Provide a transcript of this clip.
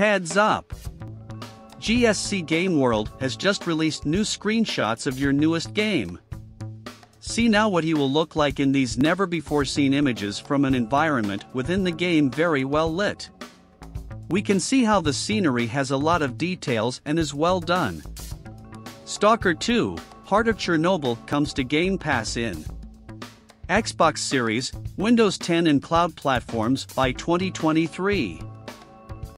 Heads up! GSC Game World has just released new screenshots of your newest game. See now what he will look like in these never before seen images from an environment within the game very well lit. We can see how the scenery has a lot of details and is well done. Stalker 2, Heart of Chernobyl comes to Game Pass in Xbox Series, Windows 10 and cloud platforms by 2023.